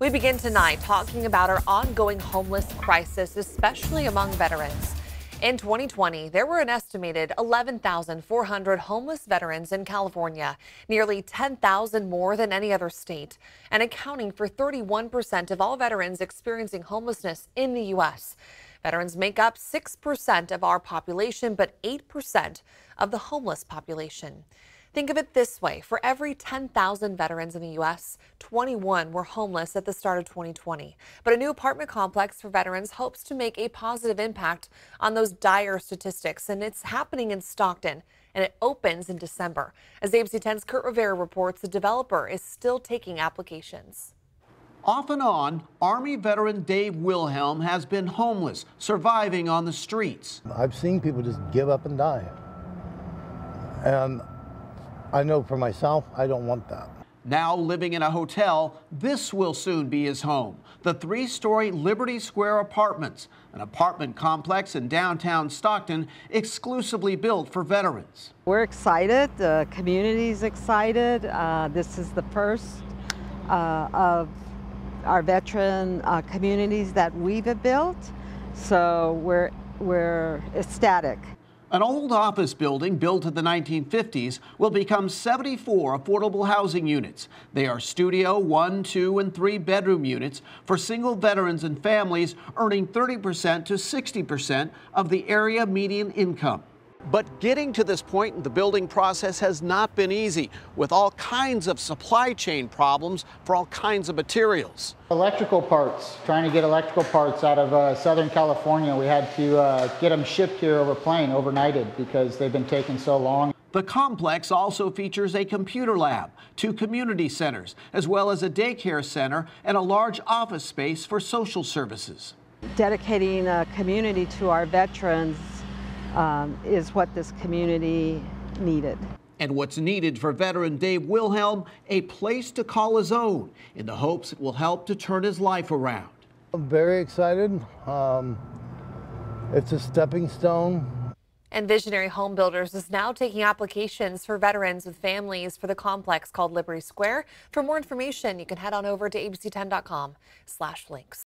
We begin tonight talking about our ongoing homeless crisis, especially among veterans. In 2020, there were an estimated 11,400 homeless veterans in California, nearly 10,000 more than any other state, and accounting for 31% of all veterans experiencing homelessness in the U.S. Veterans make up 6% of our population, but 8% of the homeless population. Think of it this way for every 10,000 veterans in the U.S., 21 were homeless at the start of 2020. But a new apartment complex for veterans hopes to make a positive impact on those dire statistics, and it's happening in Stockton. And it opens in December. As ABC 10's Kurt Rivera reports, the developer is still taking applications. Off and on, Army veteran Dave Wilhelm has been homeless, surviving on the streets. I've seen people just give up and die. And I know for myself, I don't want that. Now living in a hotel, this will soon be his home. The three story Liberty Square Apartments, an apartment complex in downtown Stockton exclusively built for veterans. We're excited, the community's excited. Uh, this is the first uh, of our veteran uh, communities that we've built, so we're, we're ecstatic. An old office building built in the 1950s will become 74 affordable housing units. They are studio, one, two, and three bedroom units for single veterans and families earning 30% to 60% of the area median income. But getting to this point in the building process has not been easy, with all kinds of supply chain problems for all kinds of materials. Electrical parts, trying to get electrical parts out of uh, Southern California. We had to uh, get them shipped here over plane, overnighted, because they've been taking so long. The complex also features a computer lab, two community centers, as well as a daycare center and a large office space for social services. Dedicating a community to our veterans um, is what this community needed. And what's needed for veteran Dave Wilhelm, a place to call his own in the hopes it will help to turn his life around. I'm very excited. Um, it's a stepping stone. And Visionary Home Builders is now taking applications for veterans with families for the complex called Liberty Square. For more information, you can head on over to abc10.com slash links.